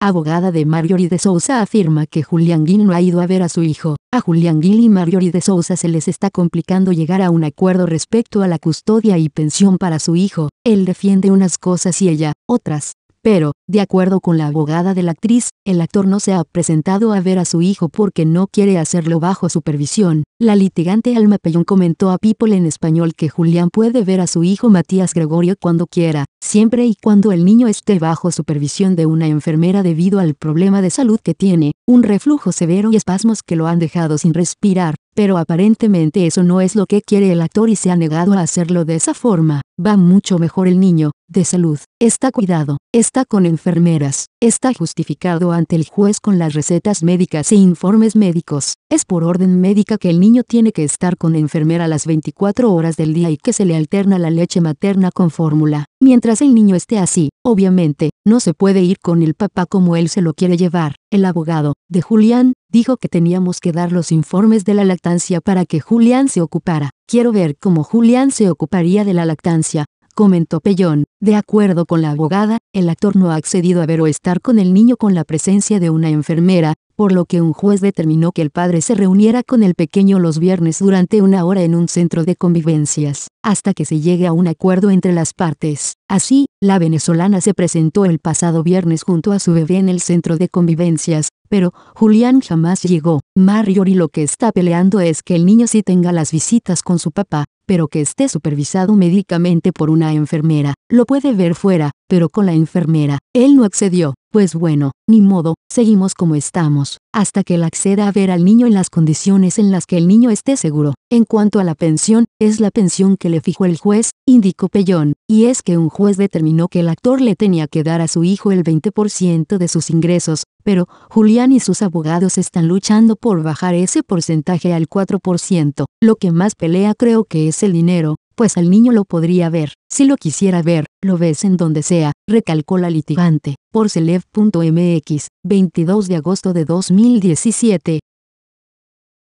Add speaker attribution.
Speaker 1: abogada de Marjorie de Sousa afirma que Julián Gil no ha ido a ver a su hijo. A Julián Gil y Marjorie de Sousa se les está complicando llegar a un acuerdo respecto a la custodia y pensión para su hijo. Él defiende unas cosas y ella, otras. Pero, de acuerdo con la abogada de la actriz, el actor no se ha presentado a ver a su hijo porque no quiere hacerlo bajo supervisión. La litigante Alma Pellón comentó a People en español que Julián puede ver a su hijo Matías Gregorio cuando quiera, siempre y cuando el niño esté bajo supervisión de una enfermera debido al problema de salud que tiene, un reflujo severo y espasmos que lo han dejado sin respirar. Pero aparentemente eso no es lo que quiere el actor y se ha negado a hacerlo de esa forma. Va mucho mejor el niño, de salud, está cuidado, está con enfermeras, está justificado ante el juez con las recetas médicas e informes médicos. Es por orden médica que el niño tiene que estar con enfermera las 24 horas del día y que se le alterna la leche materna con fórmula. Mientras el niño esté así, obviamente, no se puede ir con el papá como él se lo quiere llevar. El abogado, de Julián, dijo que teníamos que dar los informes de la lactancia para que Julián se ocupara. Quiero ver cómo Julián se ocuparía de la lactancia, comentó Pellón. De acuerdo con la abogada, el actor no ha accedido a ver o estar con el niño con la presencia de una enfermera, por lo que un juez determinó que el padre se reuniera con el pequeño los viernes durante una hora en un centro de convivencias, hasta que se llegue a un acuerdo entre las partes. Así, la venezolana se presentó el pasado viernes junto a su bebé en el centro de convivencias, pero Julián jamás llegó. Marjorie lo que está peleando es que el niño sí tenga las visitas con su papá, pero que esté supervisado médicamente por una enfermera. Lo puede ver fuera, pero con la enfermera. Él no accedió. Pues bueno, ni modo, seguimos como estamos, hasta que él acceda a ver al niño en las condiciones en las que el niño esté seguro. En cuanto a la pensión, es la pensión que le fijó el juez, indicó Pellón, y es que un juez determinó que el actor le tenía que dar a su hijo el 20% de sus ingresos, pero Julián y sus abogados están luchando por bajar ese porcentaje al 4%. Lo que más pelea creo que es el dinero, pues al niño lo podría ver, si lo quisiera ver, lo ves en donde sea, recalcó la litigante, por Celeb.mx, 22 de agosto de 2017.